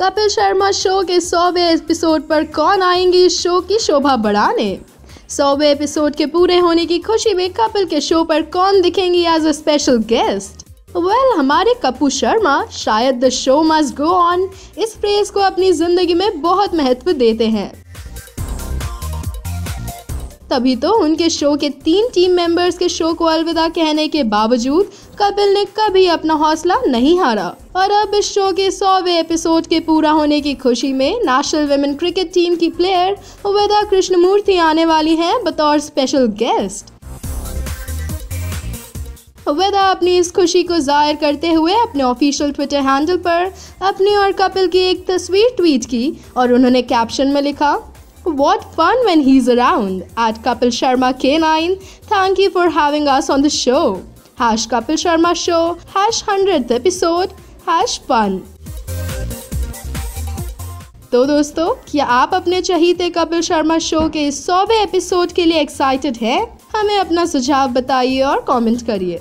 Kapil Sharma show के सौवे episode पर कौन आएँगी शो की शोभा बढ़ाने? सौवे एपिसोड के पूरे होने की खुशी में कपिल के शो पर कौन दिखेंगी as a special guest well well, हमारे कपू शर्मा शायद the show must go on इस फ्रेज को अपनी ज़िंदगी में बहुत महत्व देते हैं। तभी तो उनके शो के तीन टीम मेंबर्स के शो को अलविदा कहने के बावजूद, कपिल ने कभी अपना हौसला नहीं हारा। और अब इस शो के सौवे एपिसोड के पूरा होने की खुशी में नेशनल वुमेन क्रिकेट टीम की प्लेयर वेदा कृष्णमूर्ति आने वाली हैं बतौर स्पेशल गेस्ट वेदा अपनी इस खुशी को ज़ाहिर करते हुए अपने ऑफिशियल ट्विटर हैंडल पर अपनी और कपिल की एक तस्वीर ट्वीट की और उन्होंने कैप्शन में लिखा What fun when he's around! At Kapil Sharma K9, thank you for having us on the show. Hash Kapil Sharma Show, hash 100th episode, hash fun. तो दोस्तों क्या आप अपने चहीते कपिल शर्मा शो के सौवे एपिसोड के लिए एक्साइटेड हैं? हमें अपना सुझाव बताइए और कमेंट करिए